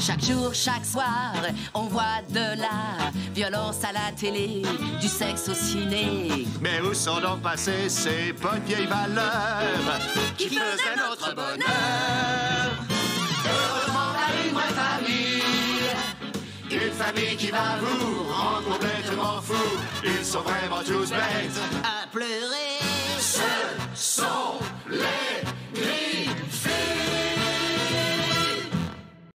Chaque jour, chaque soir, on voit de la violence à la télé, du sexe au ciné. Mais où sont donc passées ces bonnes vieilles valeurs Qui faisaient notre bonheur Heureusement, t'as une vraie famille. Une famille qui va vous rendre complètement fou. Ils sont vraiment tous bêtes.